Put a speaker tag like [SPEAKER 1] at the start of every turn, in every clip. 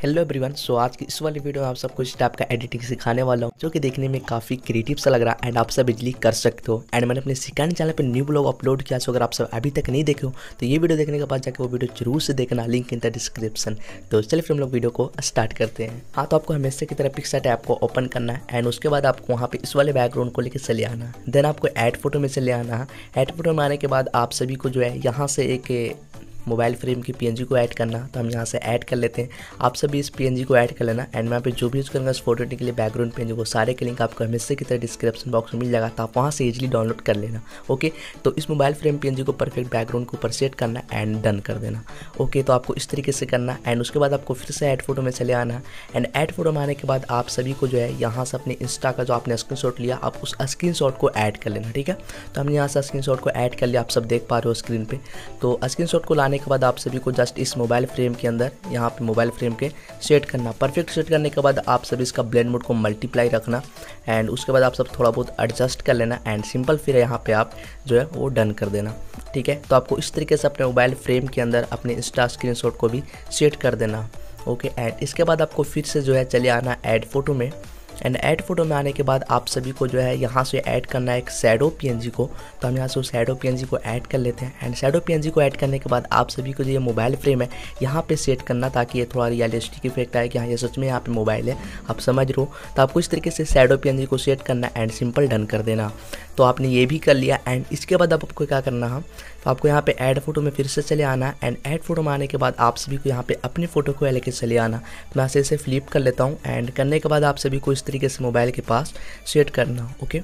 [SPEAKER 1] Hello everyone so आज की इस वाली वीडियो में आप सबको इस टाइप का एडिटिंग सिखाने वाला हूँ, जो कि देखने में काफ़ी क्रिएटिव सा लग रहा है एंड आप सब इजली कर सकते हो। एंड मैंने अपने सेकंड चैनल पर न्यू ब्लॉग अपलोड किया सो अगर आप सब अभी तक नहीं देखे हो तो ये वीडियो देखने के बाद जाकर वो वीडियो ज़रूर से देखना लिंक इन द डिस्क्रिप्शन तो चलिए फिर हम लोग वीडियो को स्टार्ट करते हैं। हाँ तो आपको हमेशा की तरह पिक्सट ऐप को ओपन करना है एंड उसके बाद आपको वहाँ पे इस वाले बैकग्राउंड को लेकर चले आना। देन आपको एड फ़ोटो में चले आना। है एड फ़ोटो में आने के बाद आप सभी को जो है, यहाँ से एक मोबाइल फ्रेम की पीएनजी को ऐड करना तो हम यहाँ से ऐड कर लेते हैं। आप सभी इस पीएनजी को ऐड कर लेना एंड मैं पे जो भी यूज़ करूँगा इस फ़ोटो के लिए बैकग्राउंड पीएनजी वो सारे के लिंक आपको हमेशा की तरह डिस्क्रिप्शन बॉक्स में मिल जाएगा तो आप वहाँ से इजिली डाउनलोड कर लेना ओके तो इस मोबाइल फ्रेम PNG को परफेक्ट बैकग्राउंड को ऊपर सेट करना एंड डन कर देना ओके तो आपको इस तरीके से करना एंड उसके बाद आपको फिर से ऐड फ़ोटो में चले आना एंड ऐड फ़ोटो में आने के बाद आप सभी को जो है यहाँ से अपने इंस्टा का जो आपने स्क्रीन लिया, आप उस स्क्रीन को ऐड कर लेना, ठीक है? तो हमने यहाँ से स्क्रीन को ऐड कर लिया, आप सब देख पा रहे हो स्क्रीन पर तो स्क्रीन को लाने के बाद आप सभी को जस्ट इस मोबाइल फ्रेम के अंदर, यहाँ पे मोबाइल फ्रेम के सेट करना परफेक्ट सेट करने के बाद आप सभी इसका ब्लेंड मोड को मल्टीप्लाई रखना एंड उसके बाद आप सब थोड़ा बहुत एडजस्ट कर लेना एंड सिंपल फिर यहाँ पे आप जो है वो डन कर देना, ठीक है? तो आपको इस तरीके से अपने मोबाइल फ्रेम के अंदर अपने इंस्टा स्क्रीन को भी सेट कर देना ओके एंड इसके बाद आपको फिर से जो है चले आना एड फ़ोटो में एंड ऐड फ़ोटो में आने के बाद आप सभी को जो है यहाँ से ऐड करना है एक सैडो पीएनजी को। तो हम यहाँ से सैडो पीएनजी को ऐड कर लेते हैं। एंड सैडो पीएनजी को ऐड करने के बाद आप सभी को जो ये मोबाइल फ्रेम है, यहाँ पे सेट करना ताकि ये थोड़ा रियलिस्टिक इफ़ेक्ट आए कि हाँ ये सच में यहाँ पे मोबाइल है। आप समझ रहे हो? तो आपको इस तरीके से सैडो पी को सेट करना एंड सिंपल डन कर देना। तो आपने ये भी कर लिया। एंड इसके बाद आपको क्या करना है? तो आपको यहाँ पे ऐड फ़ोटो में फिर से चले आना एंड ऐड फ़ोटो में आने के बाद आप सभी को यहाँ पे अपनी फ़ोटो को लेके चले आना तो मैं से इसे फ्लिप कर लेता हूँ। एंड करने के बाद आप सभी को इस तरीके से मोबाइल के पास सेट करना ओके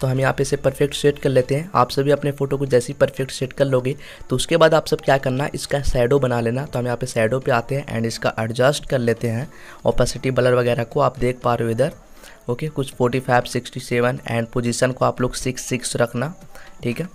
[SPEAKER 1] तो हम यहाँ पे इसे परफेक्ट सेट कर लेते हैं। आप सभी अपने फ़ोटो को जैसे ही परफेक्ट सेट कर लोगे तो उसके बाद आप सब क्या करना इसका सैडो बना लेना तो हम यहाँ पे सैडो पे आते हैं एंड इसका एडजस्ट कर लेते हैं। ओपेसिटी बलर वगैरह को आप देख पा रहे हो इधर ओके कुछ 45 67 एंड पोजीशन को आप लोग सिक्स सिक्स रखना, ठीक है?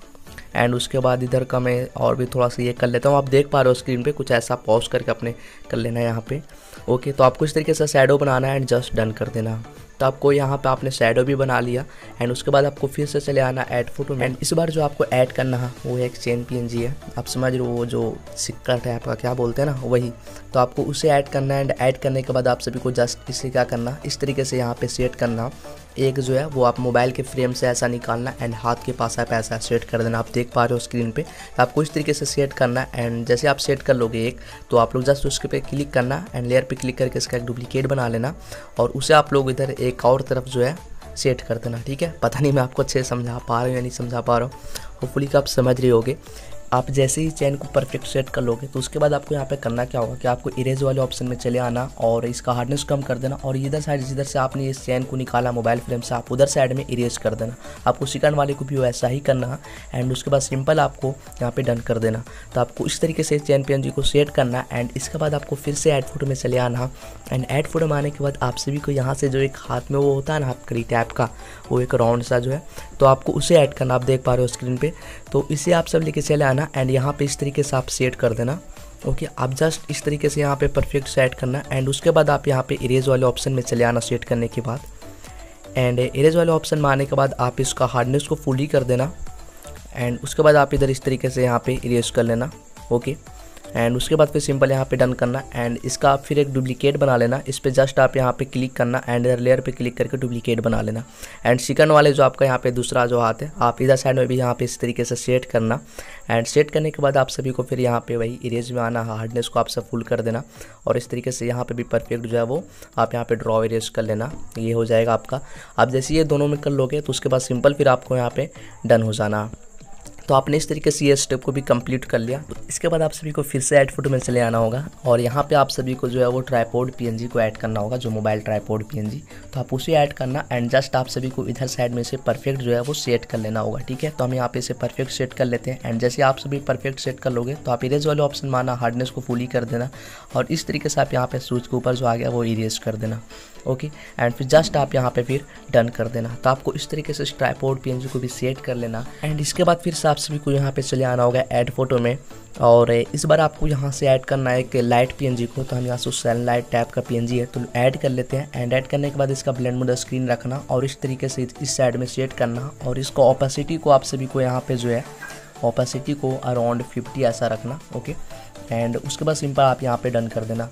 [SPEAKER 1] एंड उसके बाद इधर का मैं और भी थोड़ा सा ये कर लेता हूँ। आप देख पा रहे हो स्क्रीन पे कुछ ऐसा पॉज करके अपने कर लेना है यहाँ पे। ओके तो आपको इस तरीके से सैडो बनाना है एंड जस्ट डन कर देना। तो आपको यहाँ पे आपने शेडो भी बना लिया एंड उसके बाद आपको फिर से चले आना ऐड फ़ोटो एंड इस बार जो आपको ऐड करना है, वो एक चेन पी है। आप समझ रहे हो, वो जो सिक्का है आपका, क्या बोलते हैं ना, वही। तो आपको उसे ऐड करना है एंड ऐड करने के बाद आप सभी को जस्ट इसे क्या करना, इस तरीके से यहाँ पे सेट करना। एक जो है, वो आप मोबाइल के फ्रेम से ऐसा निकालना एंड हाथ के पास आप ऐसा सेट कर देना। आप देख पा रहे हो स्क्रीन पे। तो आपको इस तरीके से सेट करना एंड जैसे आप सेट कर लोगे एक तो आप लोग जस्ट उसके पे क्लिक करना एंड लेयर पे क्लिक करके इसका एक डुप्लीकेट बना लेना। और उसे आप लोग इधर एक और तरफ़ जो है, सेट कर देना, ठीक है? पता नहीं मैं आपको अच्छे से समझा पा रहा हूँ या नहीं समझा पा रहा हूँ। होपफुली कि आप समझ रहे होगे। आप जैसे ही चैन को परफेक्ट सेट कर लोगे तो उसके बाद आपको यहाँ पे करना क्या होगा कि आपको इरेज वाले ऑप्शन में चले आना और इसका हार्डनेस कम कर देना और इधर साइड जिधर से आपने इस चैन को निकाला मोबाइल फ्रेम से, आप उधर साइड में इरेज कर देना। आपको सेकंड वाले को भी वैसा ही करना एंड उसके बाद सिंपल आपको यहाँ पे डन कर देना। तो आपको इस तरीके से चैन पेन को सेट करना एंड इसके बाद आपको फिर से एड फ़ोटो में चले आना एंड एड फ़ोटो में आने के बाद आप सभी को यहाँ से जो एक हाथ में वो होता है ना हाथ आपका टैप का, वो एक राउंड सा जो है तो आपको उसे ऐड करना, आप देख पा रहे हो स्क्रीन पर तो इसे आप सब लेके चले आना एंड यहाँ पे इस तरीके से आप सेट कर देना। ओके आप जस्ट इस तरीके से यहाँ पे परफेक्ट सेट करना एंड उसके बाद आप यहाँ पे इरेज वाले ऑप्शन में चले आना सेट करने के बाद। एंड इरेज वाले ऑप्शन में आने के बाद आप इसका हार्डनेस को फुली कर देना एंड उसके बाद आप इधर इस तरीके से यहाँ पे इरेज कर लेना। ओके एंड उसके बाद फिर सिंपल यहाँ पे डन करना एंड इसका आप फिर एक डुप्लीकेट बना लेना। इस पर जस्ट आप यहाँ पे क्लिक करना एंड इधर लेयर पे क्लिक करके डुप्लीकेट बना लेना। एंड सेकंड वाले जो आपका यहाँ पे दूसरा जो हाथ है, आप इधर साइड में भी यहाँ पे इस तरीके से सेट करना। एंड सेट करने के बाद आप सभी को फिर यहाँ पे वही इरेज में आना हार्डनेस को आप सब फुल कर देना। और इस तरीके से यहाँ पे भी परफेक्ट जो है वो आप यहाँ पे ड्रॉ इरेज कर लेना। ये हो जाएगा आपका। आप जैसे ये दोनों में कर लोगे तो उसके बाद सिंपल फिर आपको यहाँ पे डन हो जाना। तो आपने इस तरीके से ये स्टेप को भी कंप्लीट कर लिया। तो इसके बाद आप सभी को फिर से ऐड फ़ोटो में चले आना होगा और यहाँ पे आप सभी को जो है वो ट्राईपोर्ड पीएनजी को ऐड करना होगा, जो मोबाइल ट्राईपोर्ड पीएनजी तो आप उसे ऐड करना एंड जस्ट आप सभी को इधर साइड में से परफेक्ट जो है वो सेट कर लेना होगा, ठीक है? तो हम यहाँ पे इसे परफेक्ट सेट कर लेते हैं एंड जैसे आप सभी परफेक्ट सेट कर लोगे तो आप इरेज वाले ऑप्शन माना हार्डनेस को फुली कर देना और इस तरीके से आप यहाँ पे सूच के ऊपर जो आ गया वो इरेज कर देना। ओके? एंड फिर जस्ट आप यहाँ पे फिर डन कर देना। तो आपको इस तरीके से ट्राईपोर्ड पी को भी सेट कर लेना। एंड इसके बाद फिर से आप सभी को यहाँ पे चले आना होगा ऐड फ़ोटो में। और इस बार आपको यहाँ से ऐड करना है कि लाइट पीएनजी को। तो हम यहाँ से सेल लाइट टैप का पीएनजी है तो ऐड कर लेते हैं। एंड ऐड करने के बाद इसका ब्लेंड मोड स्क्रीन रखना और इस तरीके से इस साइड में सेट करना। और इसको ऑपोसिटी को आप सभी को यहाँ पे जो है ऑपोसिटी को अराउंड 50 ऐसा रखना, ओके? एंड उसके बाद सिंपल आप यहाँ पे डन कर देना।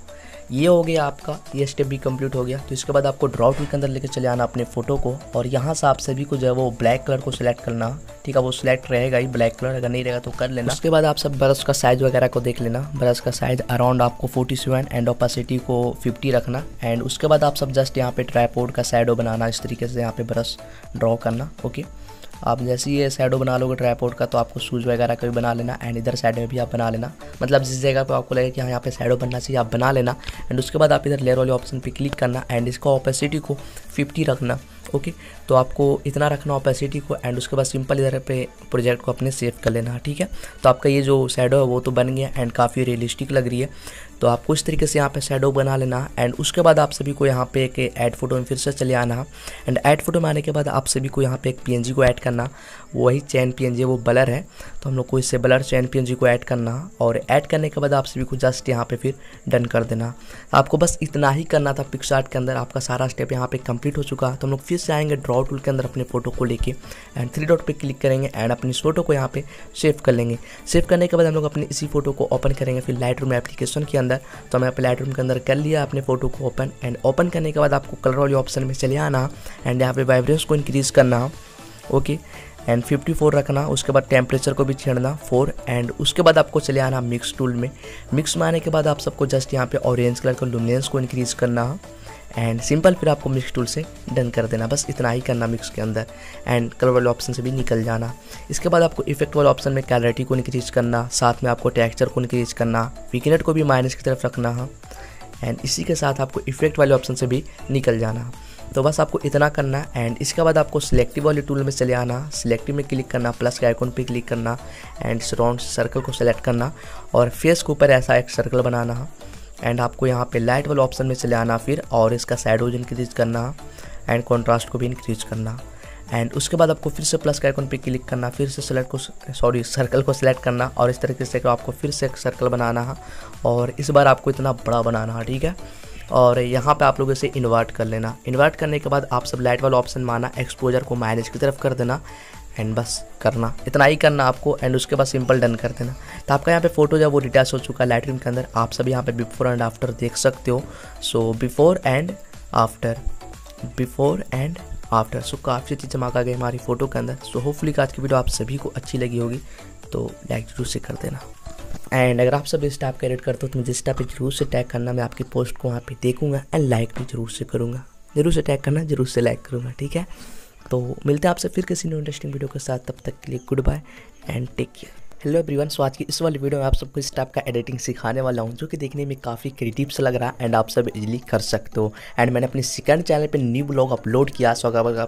[SPEAKER 1] ये हो गया आपका, ये स्टेप भी कंप्लीट हो गया। तो इसके बाद आपको ड्रॉ टूल के अंदर लेकर चले आना अपने फ़ोटो को और यहाँ से आप सभी को जो है वो ब्लैक कलर को सिलेक्ट करना। ठीक है, वो सिलेक्ट रहेगा ही ब्लैक कलर अगर नहीं रहेगा तो कर लेना। उसके बाद आप सब ब्रश का साइज़ वगैरह को देख लेना। ब्रश का साइज़ अराउंड आपको फोर्टी सेवन एंड ओपासिटी को फिफ्टी रखना। एंड उसके बाद आप सब जस्ट यहाँ पे ट्राईपोर्ड का साइडो बनाना, इस तरीके से यहाँ पे ब्रश ड्रॉ करना। ओके आप जैसे ये साइडो बना लोगे ट्राईपोर्ट का तो आपको शूज़ वगैरह का भी बना लेना एंड इधर साइड में भी आप बना लेना। मतलब जिस जगह पर आपको लगे कि हाँ यहाँ पे साइडो बनना चाहिए, आप बना लेना। एंड उसके बाद आप इधर लेयर वाले ऑप्शन पर क्लिक करना एंड इसका ऑपेसिटी को 50 रखना। ओके? तो आपको इतना रखना ओपेसिटी को एंड उसके बाद सिंपल इधर पे प्रोजेक्ट को अपने सेव कर लेना, ठीक है? तो आपका ये जो शेडो है वो तो बन गया एंड काफ़ी रियलिस्टिक लग रही है। तो आपको इस तरीके से यहाँ पे शेडो बना लेना एंड उसके बाद आप सभी को यहाँ पे एक ऐड फ़ोटो में फिर से चले आना एंड ऐड फ़ोटो में आने के बाद आप सभी को यहाँ पे एक PNG को ऐड करना। वही चैन पी वो बलर है। तो हम लोग को इससे बलर चैन पी को ऐड करना और ऐड करने के बाद आप सभी को जस्ट यहाँ पे फिर डन कर देना। आपको बस इतना ही करना था पिक्सार्ट के अंदर। आपका सारा स्टेप यहाँ पे कंप्लीट हो चुका। तो हम लोग फिर से आएँगे ड्रॉ टूल के अंदर अपने फ़ोटो को लेके एंड थ्री डॉट पे क्लिक करेंगे एंड अपनी फ़ोटो को यहाँ पे सेव कर लेंगे। सेव करने के बाद हम लोग अपनी इसी फ़ोटो को ओपन करेंगे फिर लाइट एप्लीकेशन के अंदर। तो मैं अपने लाइट के अंदर कर लिया अपने फ़ोटो को ओपन एंड ओपन करने के बाद आपको कलर वाले ऑप्शन में चले आना एंड यहाँ पे वाइब्रेंस को इंक्रीज़ करना। ओके एंड 54 रखना, उसके बाद टेम्परेचर को भी छेड़ना फोर एंड उसके बाद आपको चले आना मिक्स टूल में। मिक्स में आने के बाद आप सबको जस्ट यहाँ पे ऑरेंज कलर का लुमिनेंस को इंक्रीज़ करना। है एंड सिंपल फिर आपको मिक्स टूल से डन कर देना। बस इतना ही करना मिक्स के अंदर। एंड कलर वाले ऑप्शन से भी निकल जाना। इसके बाद आपको इफ़ेक्ट वाले ऑप्शन में कैलरिटी को इंक्रीज करना। साथ में आपको टेक्सचर को इंक्रीज करना। विकनेट को भी माइनस की तरफ़ रखना। है एंड इसी के साथ आपको इफ़ेक्ट वाले ऑप्शन से भी निकल जाना। तो बस आपको इतना करना है एंड इसके बाद आपको सिलेक्टिव वाले टूल में चले आना सिलेक्टिव में क्लिक करना प्लस के आइकॉन पे क्लिक करना एंड सराउंड सर्कल को सिलेक्ट करना, और फेस के ऊपर ऐसा एक सर्कल बनाना है एंड आपको यहाँ पे लाइट वाले ऑप्शन में चले आना फिर, और इसका साइड सैडोज इंक्रीज करना एंड कॉन्ट्रास्ट को भी इंक्रीज करना एंड उसके बाद आपको फिर से प्लस के आइकन पे क्लिक करना, फिर से सेलेक्ट को सॉरी सर्कल को सिलेक्ट करना, और इस तरीके से आपको फिर से एक सर्कल बनाना है और इस बार आपको इतना बड़ा बनाना है ठीक है? और यहाँ पे आप लोग इसे इन्वर्ट कर लेना। इन्वर्ट करने के बाद आप सब लाइट वाला ऑप्शन माना एक्सपोजर को माइनस की तरफ़ कर देना एंड बस करना। इतना ही करना आपको एंड उसके बाद सिंपल डन कर देना। तो आपका यहाँ पे फ़ोटो जो है वो डिटैच हो चुका है लाइट के अंदर, आप सब यहाँ पे बिफोर एंड आफ्टर देख सकते हो। So before and after before and after so काफ़ी अच्छी चमक आ गई हमारी फ़ोटो के अंदर। सो होपफुली आज की वीडियो आप सभी को अच्छी लगी होगी तो लाइक ज़रूर से कर देना। एंड अगर आप सब इस टाइप का एडिट करते हो तो मुझे इस टाइप पर ज़रूर से टैग करना। मैं आपकी पोस्ट को वहाँ पे देखूँगा एंड लाइक भी ज़रूर से करूँगा। ज़रूर से टैग करना, ज़रूर से लाइक करूँगा, ठीक है? तो मिलते हैं आपसे फिर किसी न्यू इंटरेस्टिंग वीडियो के साथ। तब तक के लिए good bye and take care hello everyone so आज की इस वाली वीडियो में आप सबको इस टाइप का एडिटिंग सिखाने वाला हूँ, जो कि देखने में काफ़ी क्रिएटिव से लग रहा है एंड आप सब इजीली कर सकते हो। एंड मैंने अपने सेकंड चैनल पे न्यू ब्लॉग अपलोड किया, सो अगर